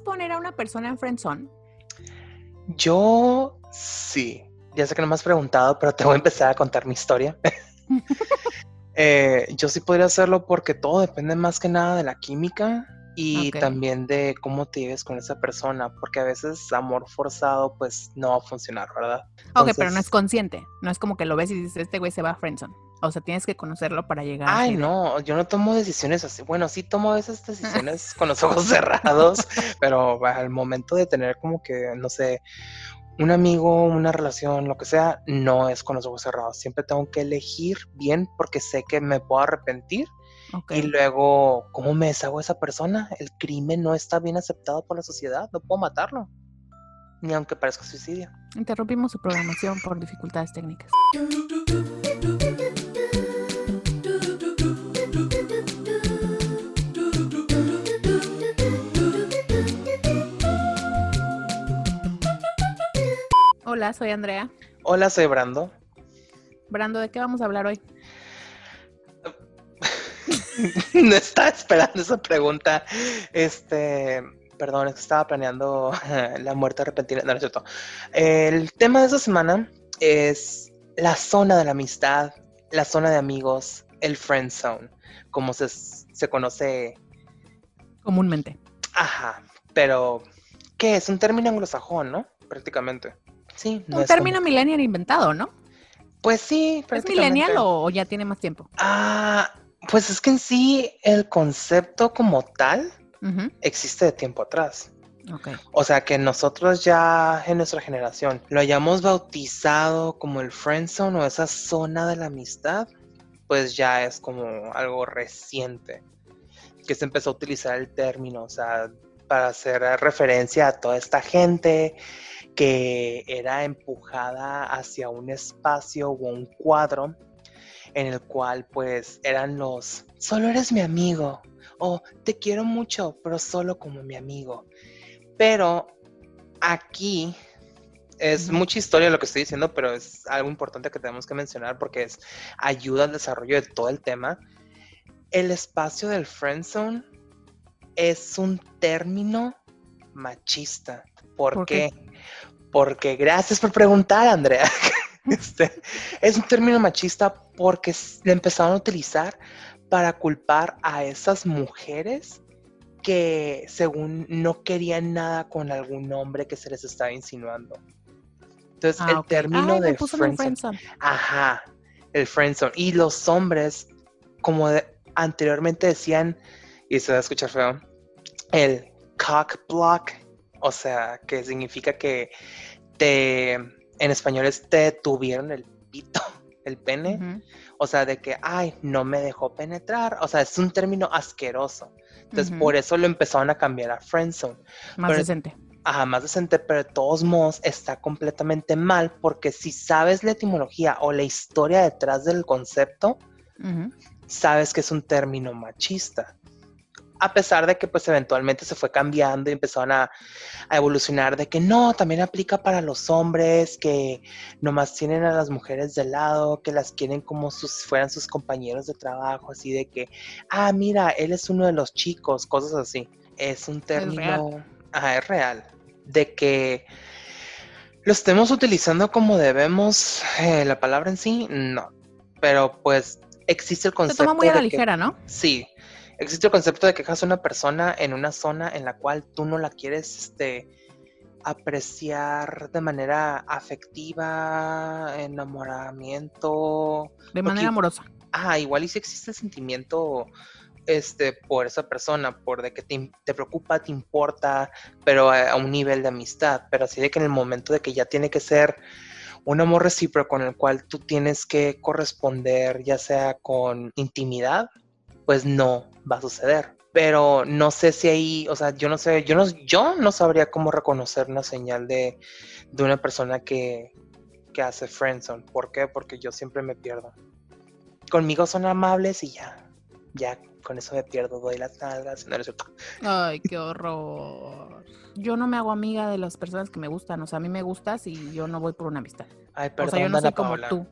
poner a una persona en friendzone? Yo sí. Ya sé que no me has preguntado, pero te voy a empezar a contar mi historia. Eh, yo sí podría hacerlo porque todo depende más que nada de la química y también de cómo te lleves con esa persona, porque a veces amor forzado pues no va a funcionar, ¿verdad? ok, pero no es consciente, no es como que lo ves y dices, este güey se va a friendzone. O sea, tienes que conocerlo para llegar. Ay, no, yo no tomo decisiones así. Bueno, sí tomo esas decisiones con los ojos cerrados, pero al momento de tener como que, no sé, un amigo, una relación, lo que sea, no es con los ojos cerrados. Siempre tengo que elegir bien porque sé que me puedo arrepentir. Y luego, ¿cómo me deshago esa persona? El crimen no está bien aceptado por la sociedad, no puedo matarlo. Ni aunque parezca suicidio. Interrumpimos su programación por dificultades técnicas. Hola, soy Andrea. Hola, soy Brando. Brando, ¿de qué vamos a hablar hoy? no estaba esperando esa pregunta. Este, perdón, es que estaba planeando la muerte repentina. No, no es cierto. El tema de esta semana es la zona de la amistad, la zona de amigos, el friend zone, como se, se conoce comúnmente. Ajá, pero ¿qué es? Un término anglosajón, ¿no? Prácticamente. Sí, un término millennial inventado, ¿no? Pues sí, ¿Es millennial o, ya tiene más tiempo? Ah, pues es que en sí el concepto como tal existe de tiempo atrás. Okay. O sea que nosotros ya en nuestra generación lo hayamos bautizado como el friendzone o esa zona de la amistad, pues ya es como algo reciente que se empezó a utilizar el término, o sea, para hacer referencia a toda esta gente que era empujada hacia un espacio o un cuadro en el cual pues eran los, solo eres mi amigo o te quiero mucho, pero solo como mi amigo. Pero aquí es mucha historia lo que estoy diciendo, pero es algo importante que tenemos que mencionar porque es ayuda al desarrollo de todo el tema. El espacio del friend zone es un término machista. ¿Por, qué? Porque gracias por preguntar, Andrea. Este, es un término machista porque le empezaron a utilizar para culpar a esas mujeres que según no querían nada con algún hombre que se les estaba insinuando. Entonces, ah, el término de friendzone, Ajá, el friendzone. Y los hombres, como anteriormente decían, y se va a escuchar feo, el cock block, o sea, que significa que te, en español es te tuvieron el pito, el pene, o sea, de que, ay, no me dejó penetrar, o sea, es un término asqueroso. Entonces, por eso lo empezaron a cambiar a friendzone. Más decente. Ajá, más decente, pero de todos modos está completamente mal porque si sabes la etimología o la historia detrás del concepto, sabes que es un término machista a pesar de que pues eventualmente se fue cambiando y empezaron a, evolucionar de que no, también aplica para los hombres, que nomás tienen a las mujeres de lado, que las quieren como si fueran sus compañeros de trabajo, así de que, ah, mira, él es uno de los chicos, cosas así. Es un término, es real, de que lo estemos utilizando como debemos, eh, la palabra en sí, no, pero pues existe el concepto. Se toma muy a la ligera, ¿no? Sí, existe el concepto de que dejas a una persona en una zona en la cual tú no la quieres este, apreciar de manera afectiva, enamoramiento. De manera amorosa. Ah, igual y si existe sentimiento este, por esa persona, por de que te, te, preocupa, te importa, pero a, un nivel de amistad, pero así de que en el momento de que ya tiene que ser un amor recíproco con el cual tú tienes que corresponder, ya sea con intimidad, pues no va a suceder. Pero no sé si ahí, o sea, yo no sé, yo no, yo no sabría cómo reconocer una señal de, una persona que, que hace friendzone. ¿Por qué? Porque yo siempre me pierdo. Conmigo son amables y ya, ya con eso me pierdo, doy las nalgas, no Ay, qué horror. Yo no me hago amiga de las personas que me gustan, o sea, a mí me gustas y yo no voy por una amistad. Ay, perdón, o sea, yo no soy como tú.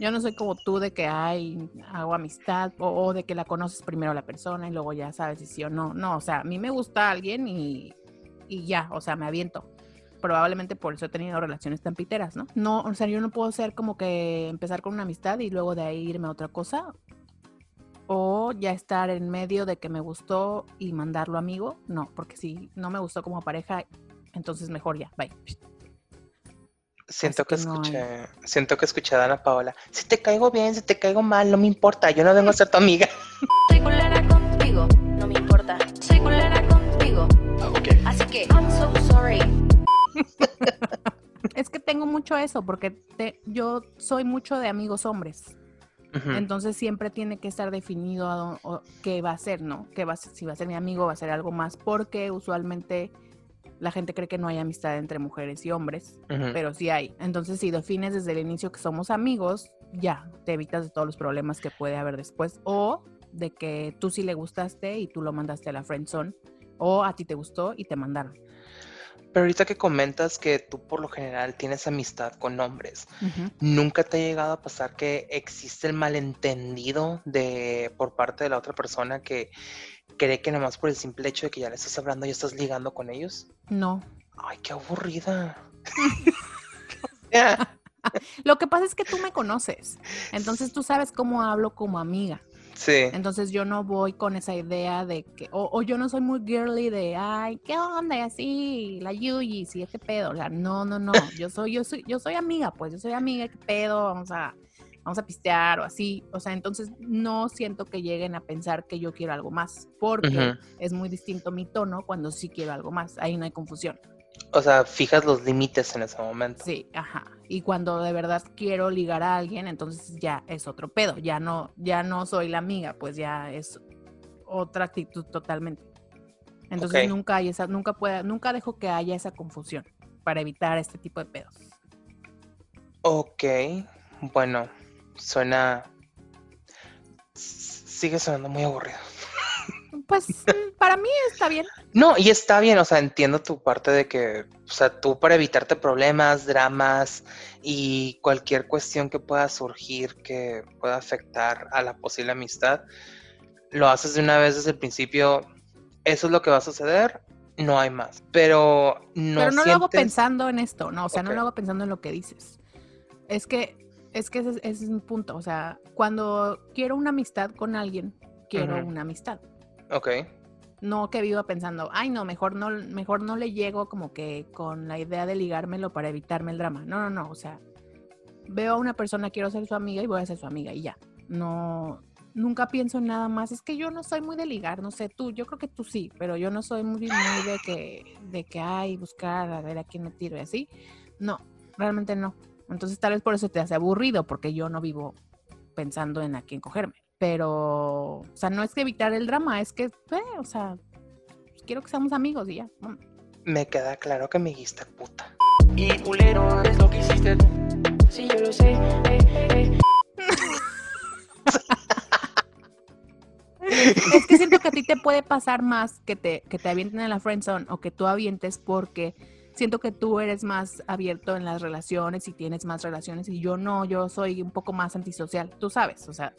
Yo no soy como tú de que hay, hago amistad o, de que la conoces primero a la persona y luego ya sabes si sí o no. No, o sea, a mí me gusta alguien y y ya, o sea, me aviento. Probablemente por eso he tenido relaciones tan piteras, ¿no? No, o sea, yo no puedo ser como que empezar con una amistad y luego de ahí irme a otra cosa. O ya estar en medio de que me gustó y mandarlo amigo. No, porque si no me gustó como pareja, entonces mejor ya, bye. Siento que, escuché, siento que escuché a Ana Paola. Si te caigo bien, si te caigo mal, no me importa, yo no vengo a ser tu amiga. Soy culera contigo, no me importa. Soy culera contigo. Okay. Así que, I'm so sorry. es que tengo mucho eso, porque te, yo soy mucho de amigos hombres. Entonces siempre tiene que estar definido qué va a ser, ¿no? ¿Qué va a ser, si va a ser mi amigo, va a ser algo más, porque usualmente la gente cree que no hay amistad entre mujeres y hombres, pero sí hay. Entonces, si defines desde el inicio que somos amigos, ya te evitas de todos los problemas que puede haber después. O de que tú sí le gustaste y tú lo mandaste a la friendzone, o a ti te gustó y te mandaron. Pero ahorita que comentas que tú por lo general tienes amistad con hombres, ¿nunca te ha llegado a pasar que existe el malentendido de por parte de la otra persona que cree que nomás por el simple hecho de que ya le estás hablando y estás ligando con ellos? No. Ay, qué aburrida. Lo que pasa es que tú me conoces, entonces tú sabes cómo hablo como amiga. Sí. Entonces yo no voy con esa idea de que, o, yo no soy muy girly de, ay, ¿qué onda? Y así, la Yuyi, sí, este pedo. O sea, no, no, no. Yo soy, yo soy, yo soy amiga, pues, yo soy amiga, ¿qué pedo? Vamos a, vamos a pistear o así. O sea, entonces no siento que lleguen a pensar que yo quiero algo más, porque es muy distinto mi tono cuando sí quiero algo más. Ahí no hay confusión. O sea, fijas los límites en ese momento. Sí, ajá. Y cuando de verdad quiero ligar a alguien, entonces ya es otro pedo. Ya no, ya no soy la amiga, pues ya es otra actitud totalmente. Entonces nunca hay esa, nunca pueda, nunca dejo que haya esa confusión para evitar este tipo de pedos. Ok, bueno, suena. Sigue sonando muy aburrido. Pues para mí está bien. No, y está bien, o sea, entiendo tu parte de que, o sea, tú para evitarte problemas, dramas y cualquier cuestión que pueda surgir que pueda afectar a la posible amistad, lo haces de una vez desde el principio, eso es lo que va a suceder, no hay más. Pero no Pero no lo hago pensando en esto, no, o sea, no lo hago pensando en lo que dices. Es que es que ese, es mi punto. O sea, cuando quiero una amistad con alguien, quiero una amistad. Ok. No que viva pensando, ay no, mejor no, mejor no le llego como que con la idea de ligármelo para evitarme el drama. No, no, no. O sea, veo a una persona, quiero ser su amiga y voy a ser su amiga y ya. No, nunca pienso en nada más. Es que yo no soy muy de ligar, no sé, tú, yo creo que tú sí, pero yo no soy muy, muy de que, de que, ay, buscar a ver a quién me tiro y así. No, realmente no. Entonces tal vez por eso te hace aburrido, porque yo no vivo pensando en a quién cogerme. Pero, o sea, no es que evitar el drama, es que, eh, o sea, quiero que seamos amigos y ya. Me queda claro que me guista puta. Y culero es lo que hiciste Sí, yo lo sé. Eh, eh. es que siento que a ti te puede pasar más que te, que te avienten en la friendzone o que tú avientes porque siento que tú eres más abierto en las relaciones y tienes más relaciones y yo no, yo soy un poco más antisocial, tú sabes, o sea,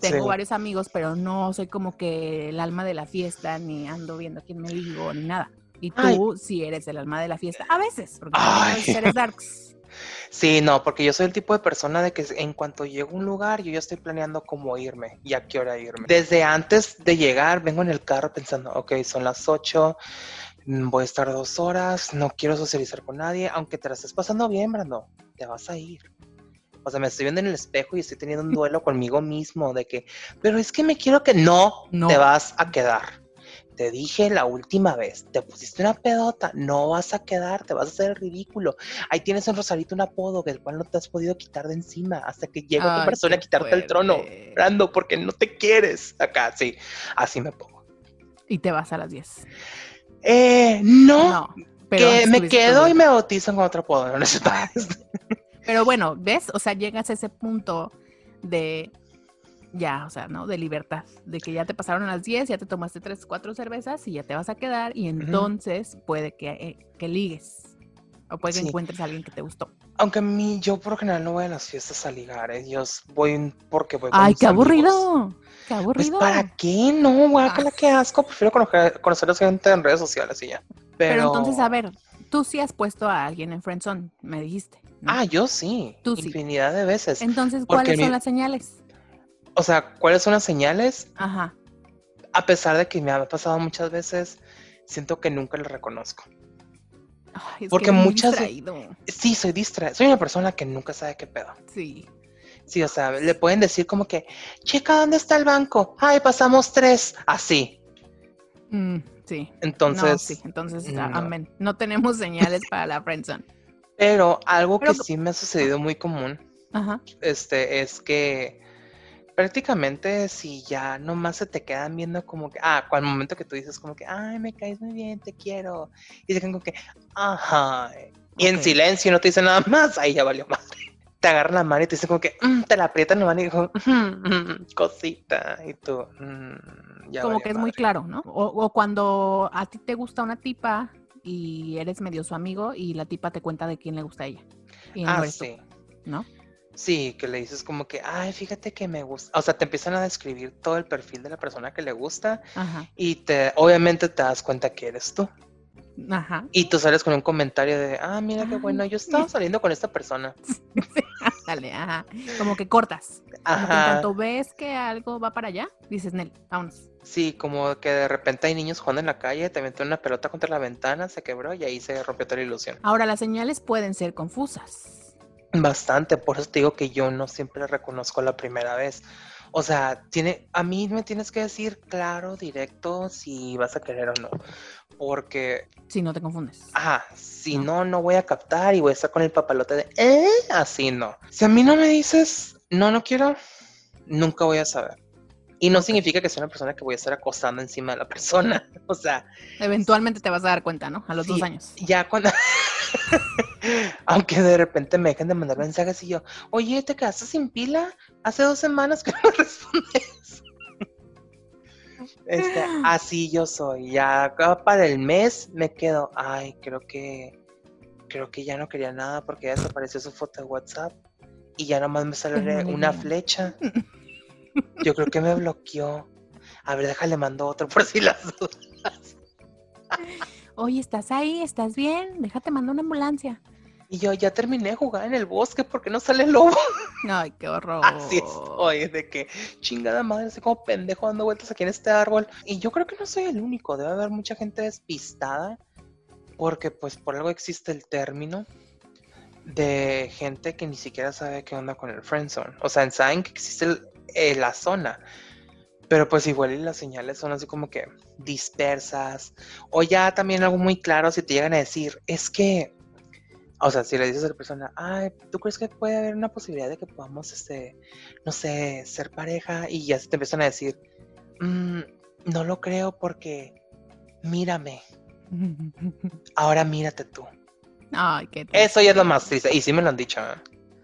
tengo varios amigos, pero no soy como que el alma de la fiesta, ni ando viendo a quién me digo, ni nada. Y tú sí eres el alma de la fiesta, a veces, porque eres darks. Sí, no, porque yo soy el tipo de persona de que en cuanto llego a un lugar, yo ya estoy planeando cómo irme y a qué hora irme. Desde antes de llegar, vengo en el carro pensando, ok, son las 8, Mm, voy a estar dos horas, no quiero socializar con nadie, aunque te la estés pasando bien, Brando, te vas a ir. O sea, me estoy viendo en el espejo y estoy teniendo un duelo conmigo mismo de que, pero es que me quiero que no, no. te vas a quedar. Te dije la última vez, te pusiste una pedota, no vas a quedar, te vas a hacer el ridículo. Ahí tienes en Rosarito un apodo del cual no te has podido quitar de encima hasta que llegue otra persona a quitarte el trono, Brando, porque no te quieres acá, sí, así me pongo. Y te vas a las 10. Eh, no. pero que me quedo y me bautizan con otro apodo, no ah, Pero bueno, ¿ves? O sea, llegas a ese punto de ya, o sea, ¿no? De libertad, de que ya te pasaron a las 10, ya te tomaste 3, 4 cervezas y ya te vas a quedar y entonces puede que, eh, que, ligues o puede que encuentres a alguien que te gustó. Aunque a mí, yo por lo general no voy a las fiestas a ligar, ¿eh? yo voy porque voy con Ay, qué aburrido. Qué pues. ¿para qué? No, guácala, qué asco. Prefiero conocer, conocer a la gente en redes sociales y ya. Pero... entonces, a ver, tú sí has puesto a alguien en friendzone, me dijiste. Ah, yo sí. Tú sí. Infinidad de veces. Entonces, ¿cuáles son las señales? O sea, ¿cuáles son las señales? Ajá. A pesar de que me ha pasado muchas veces, siento que nunca lo reconozco. Ay, es Porque que muchas distraído. Sí, soy distraída. Soy una persona que nunca sabe qué pedo. Sí. Sí, o sea, le pueden decir como que, checa, ¿dónde está el banco? Ay, pasamos tres. Así. Mm, sí. Entonces. No, sí. Entonces, no. amén. No tenemos señales para la friendzone. Pero algo que sí me ha sucedido muy común, este, es que prácticamente si ya nomás se te quedan viendo como que, ah, al momento que tú dices como que, ay, me caes muy bien, te quiero, y se quedan como que, ajá, y en silencio no te dicen nada más, ahí ya valió madre. Te agarran la mano y te dicen como que, mm", te la aprietan la mano y dijo, cosita, y tú, mm, ya Como que es muy claro, ¿no? O, cuando a ti te gusta una tipa y eres medio su amigo y la tipa te cuenta de quién le gusta a ella. ah, sí. ¿No? Sí, que le dices como que, ay, fíjate que me gusta. O sea, te empiezan a describir todo el perfil de la persona que le gusta y te, obviamente te das cuenta que eres tú. Ajá. Y tú sales con un comentario de, ah, mira qué bueno, yo estaba saliendo con esta persona. Dale, ajá. Como que cortas. Ajá. Como en cuanto ves que algo va para allá, dices, Nel, vámonos. Sí, como que de repente hay niños jugando en la calle, te aventó una pelota contra la ventana, se quebró y ahí se rompió toda la ilusión. Ahora, las señales pueden ser confusas. Bastante, por eso te digo que yo no siempre reconozco la primera vez. O sea, tiene, a mí me tienes que decir claro, directo, si vas a querer o no. Porque. Si no te confundes. Ajá, si no. no, voy a captar y voy a estar con el papalote de, ¿eh? Así no. Si a mí no me dices, no, no quiero, nunca voy a saber. Y no significa que sea una persona que voy a estar acostando encima de la persona. O sea. Eventualmente te vas a dar cuenta, ¿no? A los dos años. Ya cuando. Aunque de repente me dejen de mandar mensajes y yo, oye, ¿te quedaste sin pila? Hace dos semanas que no respondes. Este, así yo soy. Ya para el mes me quedo, ay, creo que creo que ya no quería nada porque ya desapareció su foto de WhatsApp y ya nomás me sale una flecha. Yo creo que me bloqueó. A ver, déjale mando otro por si las dudas. Oye, ¿estás ahí? ¿Estás bien? Déjate mando una ambulancia. Y yo ya terminé de jugar en el bosque porque no sale el lobo. Ay, qué horror. Así es. Oye, de que chingada madre, estoy como pendejo dando vueltas aquí en este árbol. Y yo creo que no soy el único. Debe haber mucha gente despistada. Porque pues por algo existe el término de gente que ni siquiera sabe qué onda con el friendzone. O sea, saben que existe el, en la zona. Pero pues igual las señales son así como que dispersas. O ya también algo muy claro si te llegan a decir, es que, o sea, si le dices a la persona, ay, ¿tú crees que puede haber una posibilidad de que podamos, este, no sé, ser pareja? Y ya se te empiezan a decir, mm, no lo creo porque, mírame. Ahora mírate tú. Ay, qué Eso ya es lo más triste. Y sí me lo han dicho. ¿eh?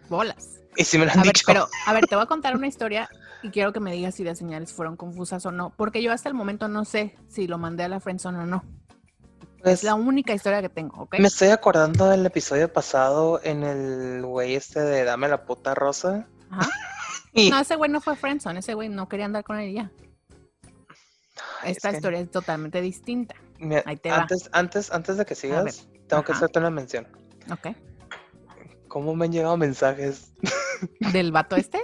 Bolas. Y si me lo han dicho. pero, a ver, te voy a contar una historia y quiero que me digas si las señales fueron confusas o no, porque yo hasta el momento no sé si lo mandé a la friendzone o no. Pues, es la única historia que tengo, ¿ok? Me estoy acordando del episodio pasado en el güey este de Dame la puta rosa. Ajá. No, ese güey no fue friendzone, ese güey no quería andar con ella. Esta historia es totalmente distinta. Ahí te antes, antes, antes de que sigas, tengo que hacerte una mención. Ok. ¿Cómo me han llegado mensajes? ¿Del vato este?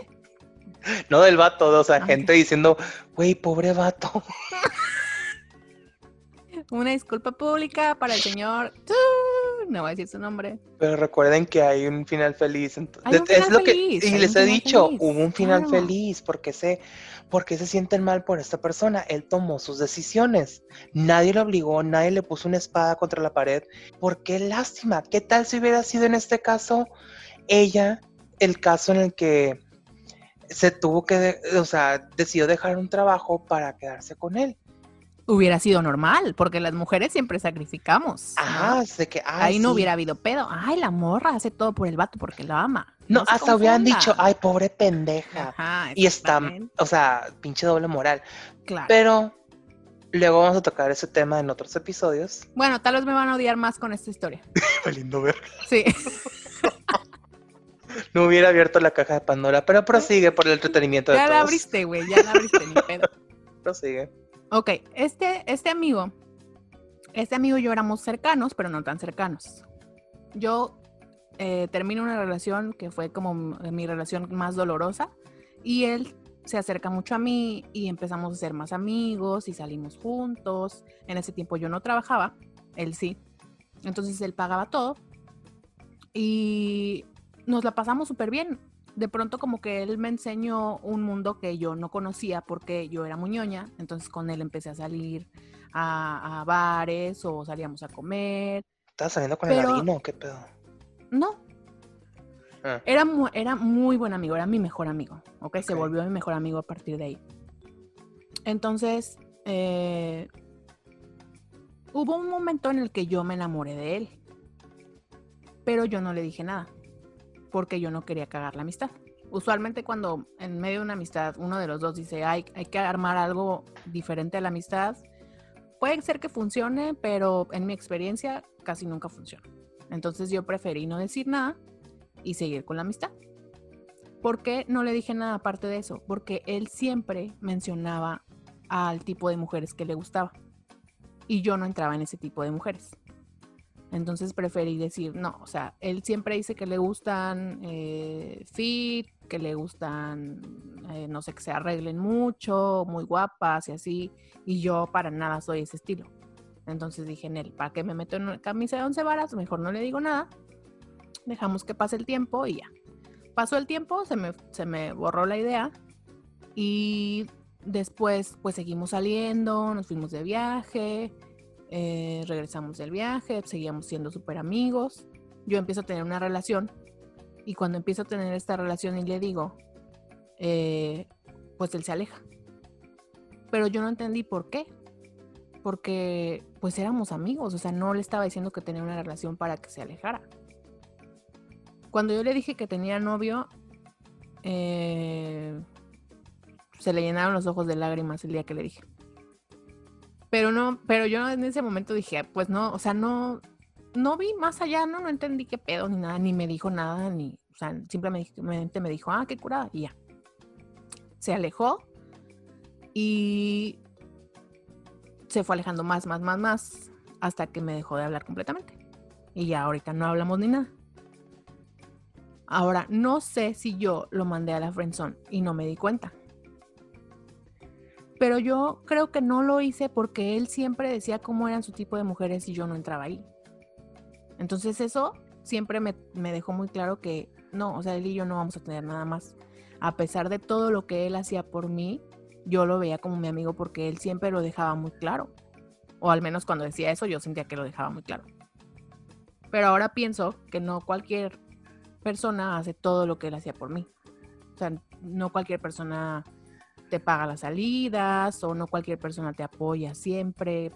No del vato, o sea, gente diciendo, güey, pobre vato. Una disculpa pública para el señor. No voy a decir su nombre. Pero recuerden que hay un final feliz. es lo que y les he dicho, hubo un final feliz porque se porque se sienten mal por esta persona. Él tomó sus decisiones. Nadie lo obligó, nadie le puso una espada contra la pared. ¿Por qué lástima? ¿Qué tal si hubiera sido en este caso ella el caso en el que se tuvo que, o sea, decidió dejar un trabajo para quedarse con él. Hubiera sido normal, porque las mujeres siempre sacrificamos. Ah, sé que ahí no hubiera habido pedo. Ay, la morra hace todo por el vato porque la ama. No, hasta hubieran dicho, ay, pobre pendeja. y está, o sea, pinche doble moral. Claro. Pero luego vamos a tocar ese tema en otros episodios. Bueno, tal vez me van a odiar más con esta historia. lindo ver. Sí. no hubiera abierto la caja de Pandora, pero prosigue por el entretenimiento de ya todos. Ya la abriste, güey, ya la abriste, ni pedo. Prosigue. Ok, este, este amigo Este amigo y yo éramos cercanos, pero no tan cercanos. Yo eh, termino una relación que fue como mi relación más dolorosa y él se acerca mucho a mí y empezamos a ser más amigos y salimos juntos. En ese tiempo yo no trabajaba, él sí. Entonces él pagaba todo y nos la pasamos súper bien. De pronto como que él me enseñó un mundo que yo no conocía porque yo era muñoña. Entonces con él empecé a salir a, bares o salíamos a comer. ¿Estabas saliendo con el ladino qué pedo? No, Ah. Era, era muy buen amigo, era mi mejor amigo, ¿ok? Se volvió mi mejor amigo a partir de ahí. Entonces, eh, hubo un momento en el que yo me enamoré de él, pero yo no le dije nada, porque yo no quería cagar la amistad. Usualmente cuando en medio de una amistad uno de los dos dice, hay, que armar algo diferente a la amistad, puede ser que funcione, pero en mi experiencia casi nunca funciona. Entonces yo preferí no decir nada y seguir con la amistad. ¿Por qué no le dije nada aparte de eso? Porque él siempre mencionaba al tipo de mujeres que le gustaba y yo no entraba en ese tipo de mujeres. Entonces preferí decir, no, o sea, él siempre dice que le gustan eh, fit, que le gustan, eh, no sé, que se arreglen mucho, muy guapas y así, y yo para nada soy ese estilo. Entonces dije en él, ¿para qué me meto en una camisa de once varas? Mejor no le digo nada dejamos que pase el tiempo y ya. Pasó el tiempo, se me, se me borró la idea y después pues seguimos saliendo, nos fuimos de viaje, eh, regresamos del viaje, seguíamos siendo súper amigos. Yo empiezo a tener una relación y cuando empiezo a tener esta relación y le digo, eh, pues él se aleja. Pero yo no entendí por qué. Porque pues éramos amigos, o sea, no le estaba diciendo que tenía una relación para que se alejara. Cuando yo le dije que tenía novio, eh, se le llenaron los ojos de lágrimas el día que le dije. Pero no, pero yo en ese momento dije, pues no, o sea, no, no vi más allá, no, no entendí qué pedo ni nada, ni me dijo nada, ni, o sea, simplemente me dijo, ah, qué curada, y ya. Se alejó y se fue alejando más, más, más, más, hasta que me dejó de hablar completamente. Y ya ahorita no hablamos ni nada. Ahora, no sé si yo lo mandé a la friendzone y no me di cuenta. Pero yo creo que no lo hice porque él siempre decía cómo eran su tipo de mujeres y yo no entraba ahí. Entonces eso siempre me, dejó muy claro que no, o sea, él y yo no vamos a tener nada más. A pesar de todo lo que él hacía por mí, yo lo veía como mi amigo porque él siempre lo dejaba muy claro. O al menos cuando decía eso, yo sentía que lo dejaba muy claro. Pero ahora pienso que no cualquier persona hace todo lo que él hacía por mí. O sea, no cualquier persona te paga las salidas o no cualquier persona te apoya siempre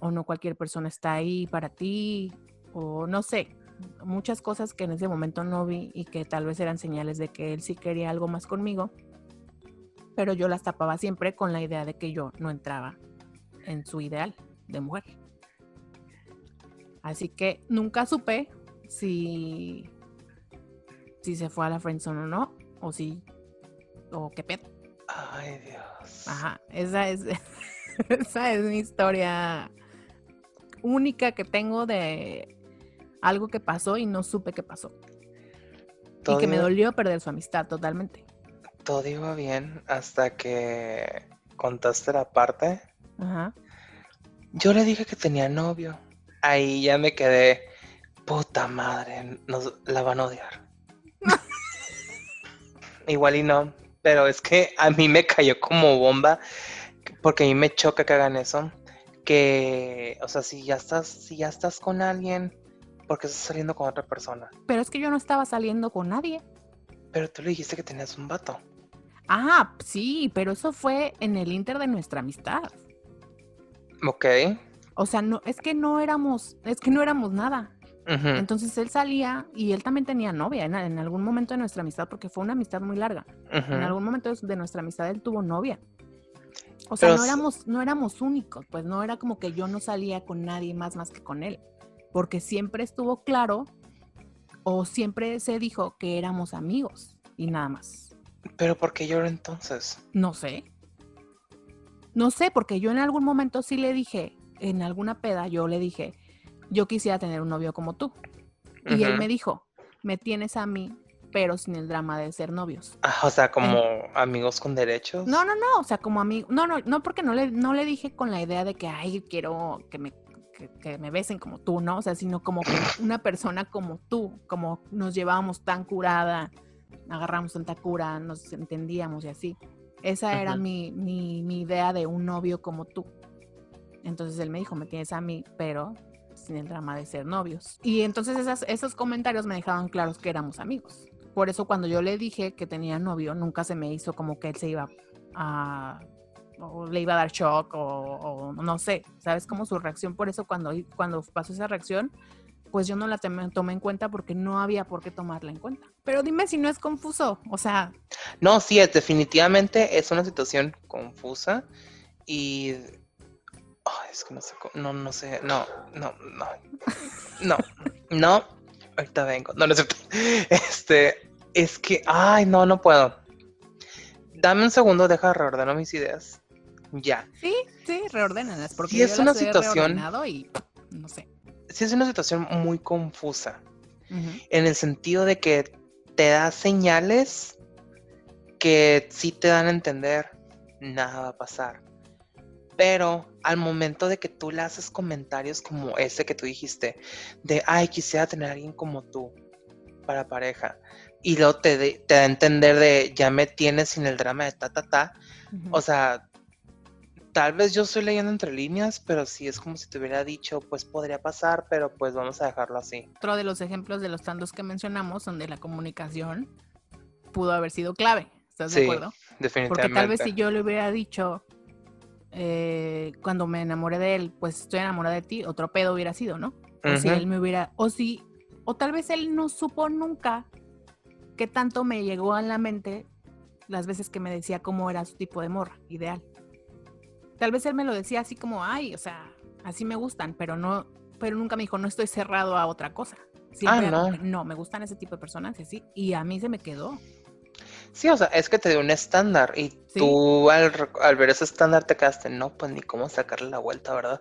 o no cualquier persona está ahí para ti o no sé, muchas cosas que en ese momento no vi y que tal vez eran señales de que él sí quería algo más conmigo, pero yo las tapaba siempre con la idea de que yo no entraba en su ideal de mujer. Así que nunca supe si si se fue a la friendzone o no, o si, o qué pedo. Ay, Dios. Ajá, esa es, esa es mi historia única que tengo de algo que pasó y no supe qué pasó. y que me dolió perder su amistad totalmente. Todo iba bien hasta que contaste la parte. Ajá. Yo le dije que tenía novio. Ahí ya me quedé, puta madre, nos la van a odiar. Igual y no, pero es que a mí me cayó como bomba, porque a mí me choca que hagan eso. Que, o sea, si ya estás, si ya estás con alguien, porque estás saliendo con otra persona? Pero es que yo no estaba saliendo con nadie. Pero tú le dijiste que tenías un vato. Ah, sí, pero eso fue en el inter de nuestra amistad. Ok. O sea, no, es que no éramos, es que no éramos nada. Entonces él salía y él también tenía novia en, algún momento de nuestra amistad, porque fue una amistad muy larga. En algún momento de nuestra amistad él tuvo novia. O sea, no éramos, no éramos únicos, pues no era como que yo no salía con nadie más más que con él, porque siempre estuvo claro o siempre se dijo que éramos amigos y nada más. Pero ¿por qué lloró entonces? No sé. No sé, porque yo en algún momento sí le dije, en alguna peda yo le dije, yo quisiera tener un novio como tú. Y él me dijo, me tienes a mí, pero sin el drama de ser novios. Ah, o sea, como amigos con derechos. No, no, no, o sea, como amigos. No, no, no, porque no le, no le dije con la idea de que, ay, quiero que me, que, me besen como tú, ¿no? O sea, sino como una persona como tú, como nos llevábamos tan curada, agarramos tanta cura, nos entendíamos y así. Esa era mi, mi, mi idea de un novio como tú. Entonces él me dijo, me tienes a mí, pero sin el drama de ser novios. Y entonces esas, esos comentarios me dejaban claros que éramos amigos. Por eso cuando yo le dije que tenía novio, nunca se me hizo como que él se iba a... o le iba a dar shock o, no sé, ¿sabes? Como su reacción. Por eso cuando, cuando pasó esa reacción, pues yo no la tomé en cuenta porque no había por qué tomarla en cuenta. Pero dime si no es confuso, o sea... No, sí, es definitivamente es una situación confusa y es que no sé, no, no sé, no, no, no, no, no, ahorita vengo, no, no sé, este, es que, ay, no, no puedo. Dame un segundo, deja reordenar mis ideas. Ya. Sí, sí, reordénalas, porque sí, es una situación y no sé. Sí, es una situación muy confusa, en el sentido de que te da señales que sí te dan a entender nada va a pasar pero al momento de que tú le haces comentarios como ese que tú dijiste, de, ay, quisiera tener a alguien como tú para pareja, y luego te, da a entender de, ya me tienes sin el drama de ta, ta, ta, o sea, tal vez yo estoy leyendo entre líneas, pero sí es como si te hubiera dicho, pues podría pasar, pero pues vamos a dejarlo así. Otro de los ejemplos de los tantos que mencionamos, donde la comunicación pudo haber sido clave, ¿estás de acuerdo? Definitivamente. Porque tal vez si yo le hubiera dicho, eh, cuando me enamoré de él, pues estoy enamorada de ti, otro pedo hubiera sido, ¿no? O si él me hubiera, o si, o tal vez él no supo nunca qué tanto me llegó a la mente las veces que me decía cómo era su tipo de morra ideal. Tal vez él me lo decía así como, ay, o sea, así me gustan, pero no, pero nunca me dijo, no estoy cerrado a otra cosa. ah, no. no, me gustan ese tipo de personas y así, y a mí se me quedó. Sí, o sea, es que te dio un estándar y tú al, ver ese estándar te quedaste, no, pues ni cómo sacarle la vuelta, ¿verdad?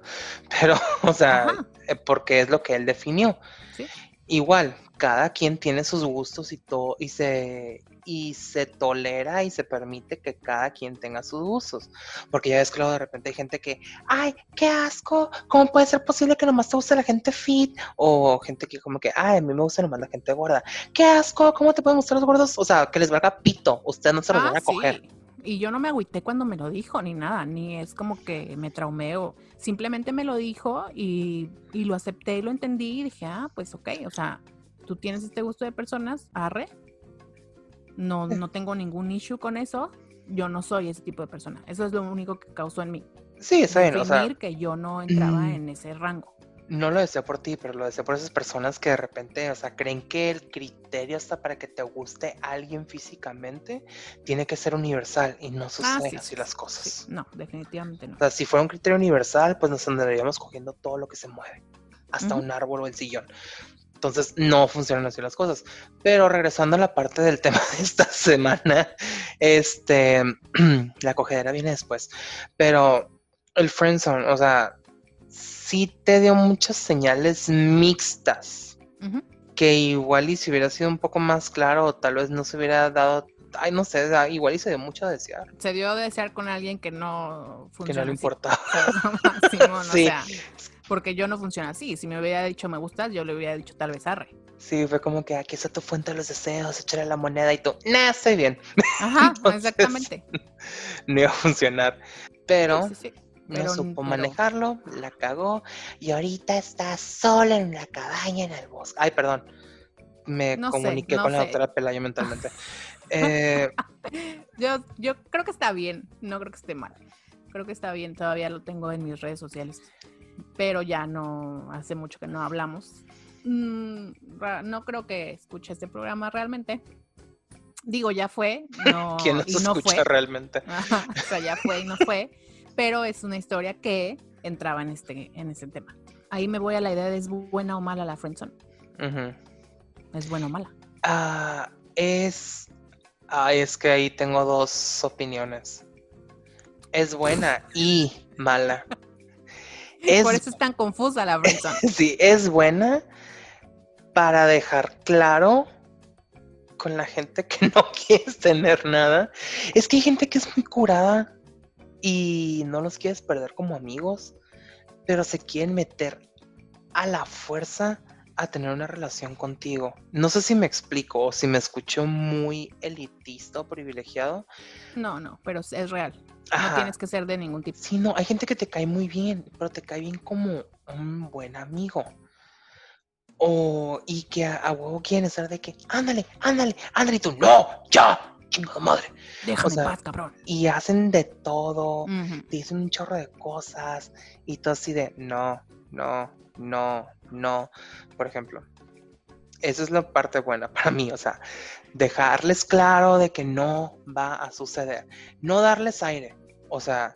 Pero, o sea, eh, porque es lo que él definió. ¿Sí? Igual, cada quien tiene sus gustos y todo, y se, y se tolera y se permite que cada quien tenga sus gustos. Porque ya ves que luego de repente hay gente que, ay, qué asco, ¿cómo puede ser posible que nomás te guste la gente fit? O gente que como que, ay, a mí me gusta nomás la gente gorda. Qué asco, ¿cómo te pueden gustar los gordos? O sea, que les valga pito, usted no se los ah, van a coger y yo no me agüité cuando me lo dijo ni nada, ni es como que me traumeo. Simplemente me lo dijo y, y, lo acepté y lo entendí y dije, ah, pues ok, o sea, tú tienes este gusto de personas, arre. No, no tengo ningún issue con eso. Yo no soy ese tipo de persona. Eso es lo único que causó en mí. Sí, está bien. O sea, que yo no entraba mm. en ese rango no lo deseo por ti, pero lo deseo por esas personas que de repente, o sea, creen que el criterio hasta para que te guste alguien físicamente tiene que ser universal y no ah, suceden así las cosas. No, definitivamente no. O sea, si fuera un criterio universal, pues nos andaríamos cogiendo todo lo que se mueve, hasta un árbol o el sillón. Entonces no funcionan así las cosas. Pero regresando a la parte del tema de esta semana, este, la cogedera viene después. Pero el friendzone, o sea, sí te dio muchas señales mixtas. Que igual y si hubiera sido un poco más claro, tal vez no se hubiera dado. Ay, no sé, igual y se dio mucho a desear. Se dio a desear con alguien que no funciona. Que no le importaba. sí. Porque yo no funciona así. Si me hubiera dicho me gustas, yo le hubiera dicho tal vez arre. Sí, fue como que aquí está tu fuente de los deseos, echarle la moneda y tú, nah, estoy bien. Ajá, exactamente. No iba a funcionar. Pero no supo manejarlo, la cagó y ahorita está sola en una cabaña en el bosque. Ay, perdón, me comuniqué con la doctora Pelayo mentalmente. Eh, yo, yo creo que está bien, no creo que esté mal. Creo que está bien, todavía lo tengo en mis redes sociales, pero ya no, hace mucho que no hablamos. Mm, no creo que escuche este programa realmente. Digo, ya fue. No, ¿Quién nos escucha realmente? o sea, ya fue y no fue pero es una historia que entraba en este, en ese tema. Ahí me voy a la idea de es buena o mala la friendzone. ¿Es buena o mala? Ah, es... Ah, es que ahí tengo dos opiniones. Es buena y mala. Por eso es tan confusa la friendzone. sí, es buena para dejar claro con la gente que no quieres tener nada. Es que hay gente que es muy curada y no los quieres perder como amigos, pero se quieren meter a la fuerza a tener una relación contigo. No sé si me explico o si me escucho muy elitista o privilegiado. No, no, pero es real. No tienes que ser de ningún tipo. Sí, no, hay gente que te cae muy bien, pero te cae bien como un buen amigo. O, y que a, huevo quieren ser de que, ándale, ándale, ándale, y tú, no, ya, chingada madre. Déjame paz, cabrón. Y hacen de todo, te dicen un chorro de cosas, y tú así de, no, no, no, no. Por ejemplo, esa es la parte buena para mí, o sea, dejarles claro de que no va a suceder, no darles aire, o sea,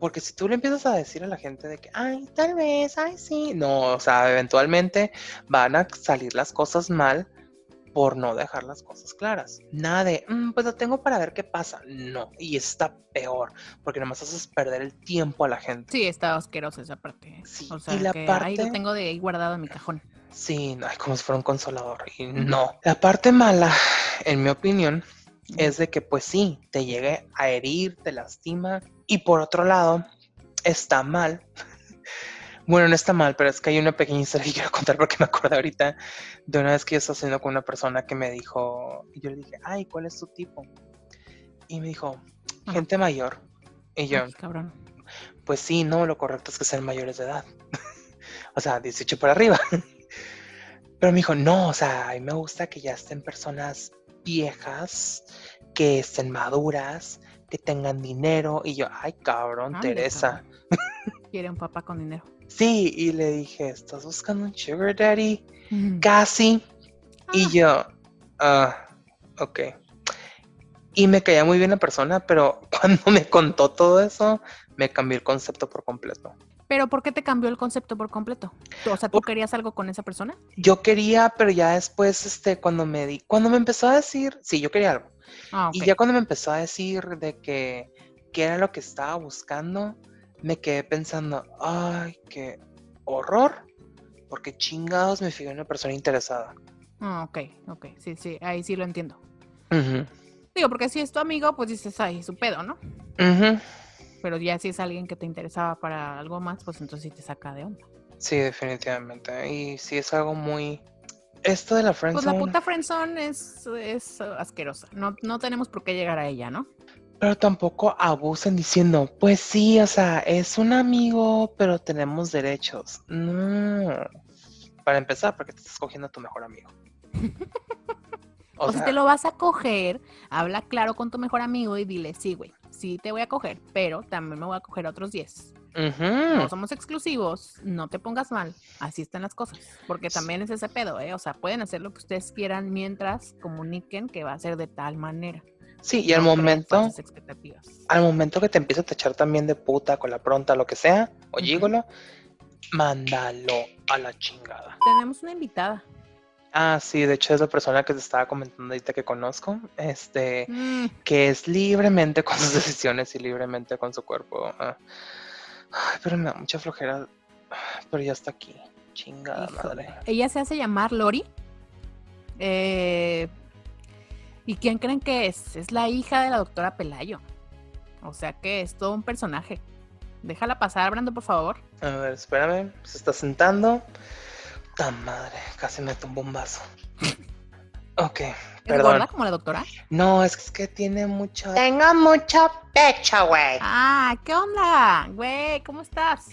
porque si tú le empiezas a decir a la gente de que, ay, tal vez, ay, sí, no, o sea, eventualmente van a salir las cosas mal por no dejar las cosas claras. Nada de, mm, pues lo tengo para ver qué pasa. No, y está peor, porque nada más haces perder el tiempo a la gente. Sí, está asqueroso esa parte. Sí, o sea, y la parte... ahí lo tengo de ahí guardado en mi cajón. Sí, como si fuera un consolador. Y no. La parte mala, en mi opinión, es de que pues sí, te llegue a herir, te lastima. Y por otro lado, está mal. Bueno, no está mal, pero es que hay una pequeña historia que quiero contar porque me acuerdo ahorita de una vez que yo estaba haciendo con una persona que me dijo, y yo le dije, ay, ¿cuál es tu tipo? Y me dijo, gente mayor. Y yo, cabrón. pues sí, no, lo correcto es que sean mayores de edad. o sea, 18 por arriba. pero me dijo, no, o sea, a mí me gusta que ya estén personas viejas, que estén maduras, que tengan dinero. Y yo, ay, cabrón, Teresa. Quiere un papá con dinero. Sí, y le dije, ¿estás buscando un sugar daddy? Casi. Y ah. yo, ah, ok. Y me caía muy bien la persona, pero cuando me contó todo eso, me cambió el concepto por completo. ¿Pero por qué te cambió el concepto por completo? O sea, ¿tú querías algo con esa persona? Yo quería, pero ya después, este, cuando me di, cuando me empezó a decir, sí, yo quería algo. Ah, y ya cuando me empezó a decir de que, que era lo que estaba buscando, me quedé pensando, ay, qué horror, porque chingados me fijé en una persona interesada. Ah, ok, ok, sí, sí, ahí sí lo entiendo. Digo, porque si es tu amigo, pues dices, ay, su pedo, ¿no? Pero ya si es alguien que te interesaba para algo más, pues entonces sí te saca de onda. Sí, definitivamente. Y si es algo muy... Esto de la friendzone... Pues la puta friendzone es, es asquerosa. No, no tenemos por qué llegar a ella, ¿no? Pero tampoco abusen diciendo, pues sí, o sea, es un amigo, pero tenemos derechos. No. Para empezar, porque te estás cogiendo a tu mejor amigo. O, si te lo vas a coger, habla claro con tu mejor amigo y dile, sí, güey, sí te voy a coger, pero también me voy a coger a otros 10. No somos exclusivos, no te pongas mal, así están las cosas, porque también es ese pedo, ¿eh? O sea, pueden hacer lo que ustedes quieran mientras comuniquen que va a ser de tal manera. Sí, y al momento, al momento que te empieza a echar también de puta con la pronta, lo que sea, o uh mándalo a la chingada. Tenemos una invitada. Ah, sí, de hecho es la persona que te estaba comentando ahorita que conozco, este, mm. que es libremente con sus decisiones y libremente con su cuerpo. Ah. Ay, pero me da mucha flojera, pero ya está aquí, chingada madre. Ella se hace llamar Lori. Eh, ¿Y quién creen que es? Es la hija de la doctora Pelayo. O sea que es todo un personaje. Déjala pasar, Brando, por favor. A ver, espérame. Se está sentando. ¡Tan madre! Casi me tumbó un vaso. Ok, ¿Es gorda como la doctora? No, es que tiene mucho... Tengo mucho pecho, güey. Ah, ¿qué onda? Güey, ¿cómo estás?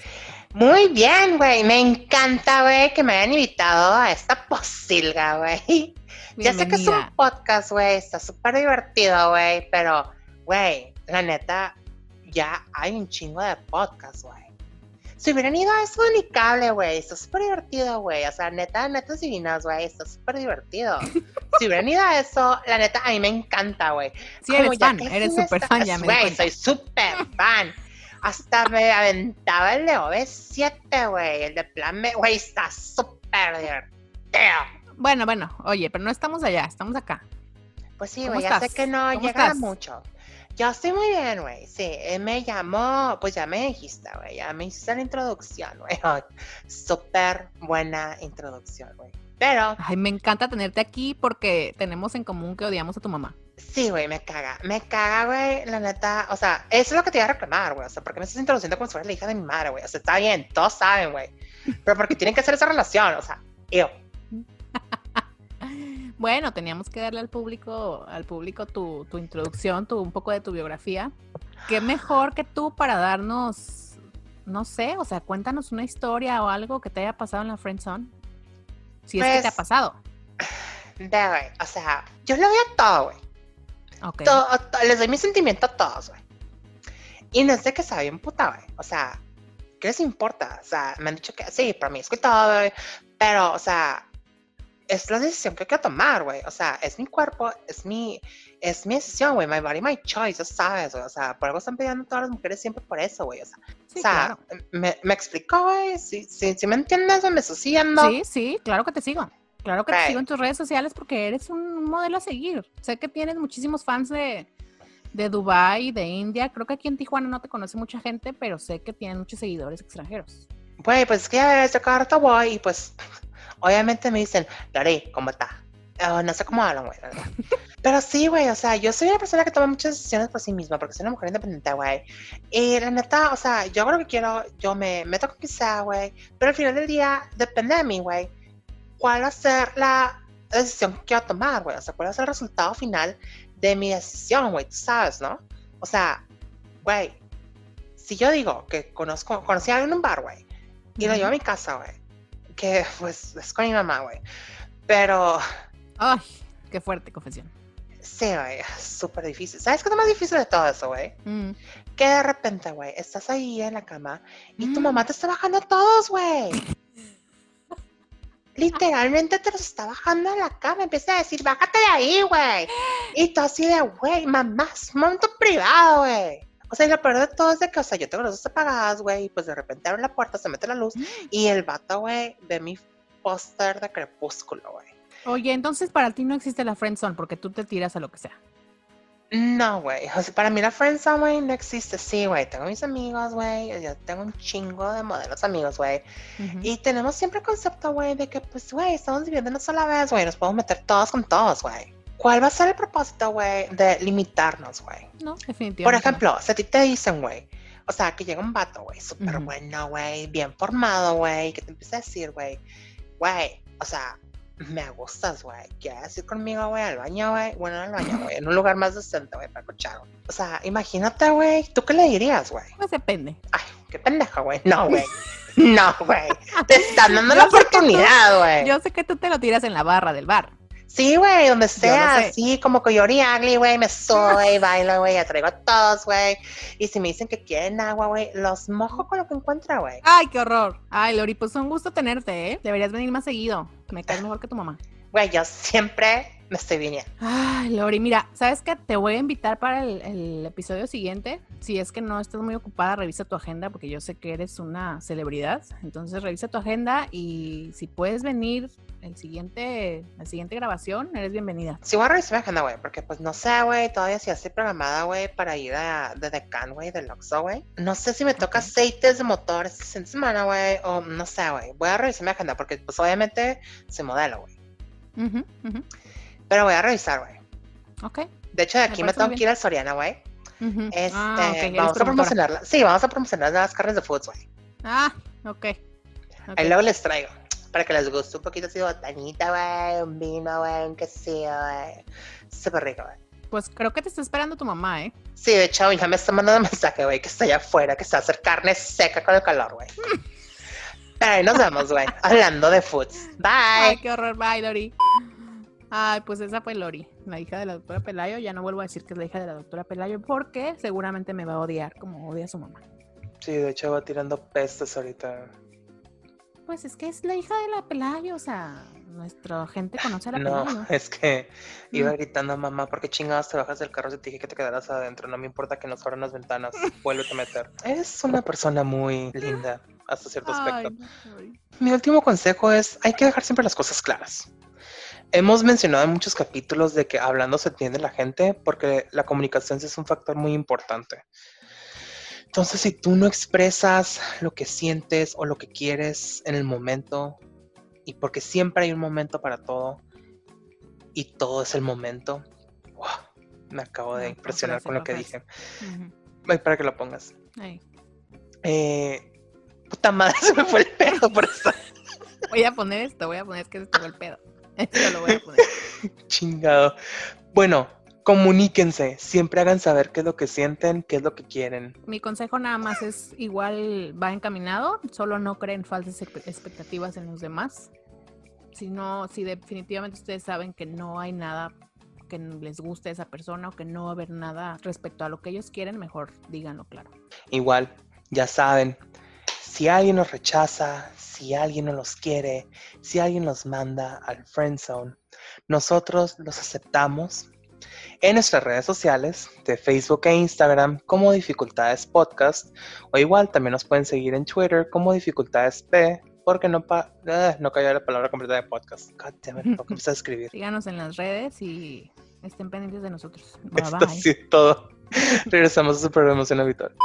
Muy bien, güey. Me encanta, güey, que me hayan invitado a esta posilga, güey. Ya sé que es un podcast, güey. Está súper divertido, güey. Pero, güey, la neta, ya hay un chingo de podcast, güey. Si hubieran ido a eso cable, güey, está súper divertido, güey. O sea, neta, netas divinas, güey, está súper divertido. si hubieran ido a eso, la neta, a mí me encanta, güey. Sí, eres fan, eres súper fan, ya me Güey, soy súper fan. Hasta me aventaba el de OV7, güey. El de plan, güey, está súper divertido. Bueno, bueno, oye, pero no estamos allá, estamos acá. Pues sí, güey, ya sé que no llega mucho. Yo estoy muy bien, güey. Sí, me llamó, pues ya me dijiste, güey. Ya me hiciste la introducción, güey. Súper buena introducción, güey. Pero. Ay, me encanta tenerte aquí porque tenemos en común que odiamos a tu mamá. Sí, güey, me caga. Me caga, güey, la neta. O sea, eso es lo que te iba a reclamar, güey. O sea, porque me estás introduciendo como si fuera la hija de mi madre, güey. O sea, está bien, todos saben, güey. Pero porque tienen que hacer esa relación, o sea, yo. Bueno, teníamos que darle al público, al público tu, tu introducción, tu, un poco de tu biografía. Qué mejor que tú para darnos, no sé, o sea, cuéntanos una historia o algo que te haya pasado en la Friendzone. Si es que te ha pues, pasado. Güey, o sea, yo lo veo todo, güey. Okay. Todo, les doy mi sentimiento a todos, güey. Y no sé que sea bien puta, güey. O sea, ¿qué les importa? O sea, me han dicho que sí, para mí es que todo, güey. Pero, o sea, es la decisión que hay que tomar, güey. O sea, es mi cuerpo, es mi, es mi decisión, güey. My body, my choice, ya sabes, güey. O sea, por algo están pidiendo todas las mujeres siempre por eso, güey. O sea, o sea me, me explicó, güey. Si, si, si, me entiendes, me estás siguiendo. Sí, sí, claro que te sigo. Claro que te sigo en tus redes sociales porque eres un modelo a seguir. Sé que tienes muchísimos fans de, de Dubai, de India. Creo que aquí en Tijuana no te conoce mucha gente, pero sé que tienes muchos seguidores extranjeros. Güey, pues es que ya ves, yo cada voy y pues obviamente me dicen, Lore, ¿cómo está? no sé cómo hablan, güey, Pero sí, güey, o sea, yo soy una persona que toma muchas decisiones por sí misma, porque soy una mujer independiente, güey. Y la neta, o sea, yo hago lo que quiero, yo me meto con quizá, güey. Pero al final del día, depende de mí, güey. ¿Cuál va a ser la decisión que quiero tomar, güey? O sea, ¿cuál va a ser el resultado final de mi decisión, güey? Tú sabes, ¿no? O sea, güey, si yo digo que conozco, conocí a alguien en un bar, güey, y lo llevo a mi casa, güey, que pues es con mi mamá, güey. Pero. Ay, qué fuerte confesión. Sí, güey, súper difícil. ¿Sabes qué es lo más difícil de todo eso, güey? Mm. Que de repente, güey, estás ahí en la cama y tu mm. mamá te está bajando a todos, güey. Literalmente te los está bajando a la cama. Empieza a decir, bájate de ahí, güey. Y tú así de, güey, mamá, es un momento privado, güey. O sea, y lo peor de todo es de que, o sea, yo tengo las luces apagadas, güey, y pues de repente abre la puerta, se mete la luz, y el vato, güey, ve mi póster de crepúsculo, güey. Oye, entonces para ti no existe la friendzone porque tú te tiras a lo que sea. No, güey. O sea, para mí la friendzone, güey, no existe. Sí, güey. Tengo mis amigos, güey. Yo tengo un chingo de modelos amigos, güey. Y tenemos siempre el concepto, güey, de que, pues, güey, estamos viviendo una sola vez, güey. Nos podemos meter todos con todos, güey. ¿Cuál va a ser el propósito, güey, de limitarnos, güey? No, definitivamente. Por ejemplo, si a ti te dicen, güey, o sea, que llega un vato, güey, súper bueno, güey, bien formado, güey, que te empieza a decir, güey, güey, o sea, me gustas, güey, ¿quieres ir conmigo, güey, al baño, güey? Bueno, al baño, güey, en un lugar más decente, güey, para cochar, O sea, imagínate, güey, ¿tú qué le dirías, güey? Pues depende. Ay, qué pendeja, güey. No, güey. No, güey. Te están dando la oportunidad, güey. Yo sé que tú te lo tiras en la barra del bar. Sí, güey, donde sea, así como Coyote Ugly, güey, me soy, bailo, güey, atraigo a todos, güey. Y si me dicen que quieren agua, güey, los mojo con lo que encuentra, güey. Ay, qué horror. Ay, Lori, pues un gusto tenerte, ¿eh? Deberías venir más seguido. Me caes mejor que tu mamá. Güey, yo siempre me estoy viniendo. Ay, Lori, mira, ¿sabes qué? Te voy a invitar para el, episodio siguiente. Si es que no estás muy ocupada, revisa tu agenda porque yo sé que eres una celebridad. Entonces revisa tu agenda y si puedes venir el siguiente, la siguiente grabación, eres bienvenida. Sí, voy a revisar mi agenda, güey, porque pues no sé, güey, todavía si estoy programada, güey, para ir a, de Decan, güey, de Luxo, güey. No sé si me toca aceites de motor esta semana, güey, o no sé, güey. Voy a revisar mi agenda porque pues obviamente se modelo, güey. Pero voy a revisar, güey. Ok. De hecho, de aquí me, tengo que ir al Soriana, güey. Este, ah, vamos a promocionarla. Sí, vamos a promocionar las carnes de foods, güey. Ah, ok. okay. Ahí luego les traigo. Para que les guste un poquito así de botanita, güey. Un vino, güey. Un quesillo, güey. Súper rico, güey. Pues creo que te está esperando tu mamá, ¿eh? Sí, de hecho, ya me está mandando mensaje, güey, que está allá afuera, que está a hacer carne seca con el calor, güey. Pero ahí nos vemos, güey. hablando de foods. Bye. Ay, qué horror. Bye, Lori. Ay, pues esa fue Lori, la hija de la doctora Pelayo. Ya no vuelvo a decir que es la hija de la doctora Pelayo porque seguramente me va a odiar como odia a su mamá. Sí, de hecho va tirando pestes ahorita. Pues es que es la hija de la Pelayo, o sea, nuestra gente conoce a la no, Pelayo. es que iba mm. gritando a mamá, ¿por qué chingados te bajas del carro si te dije que te quedaras adentro? No me importa que nos abran las ventanas, vuélvete a meter. Es una persona muy linda hasta cierto aspecto. Mi último consejo es, hay que dejar siempre las cosas claras. Hemos mencionado en muchos capítulos de que hablando se entiende la gente porque la comunicación es un factor muy importante. Entonces, si tú no expresas lo que sientes o lo que quieres en el momento, y porque siempre hay un momento para todo, y todo es el momento, me acabo de impresionar con lo que dije. para que lo pongas. Eh, puta madre, se me fue el pedo por eso. Voy a poner esto, voy a poner que se te fue el pedo. Esto lo voy a poner. Chingado. Bueno, comuníquense, siempre hagan saber qué es lo que sienten, qué es lo que quieren. Mi consejo nada más es igual va encaminado, solo no creen falsas expectativas en los demás. Si no, si definitivamente ustedes saben que no hay nada que les guste a esa persona o que no va a haber nada respecto a lo que ellos quieren, mejor díganlo claro. Igual, ya saben, si alguien nos rechaza, si alguien no los quiere, si alguien los manda al friend zone, nosotros los aceptamos en nuestras redes sociales de Facebook e Instagram como Dificultades Podcast o igual también nos pueden seguir en Twitter como Dificultades P porque no, pa ah, no cayó la palabra completa de podcast. God damn a escribir. Síganos en las redes y estén pendientes de nosotros. Bye Esto bye. sí, todo. Regresamos a su programación habitual.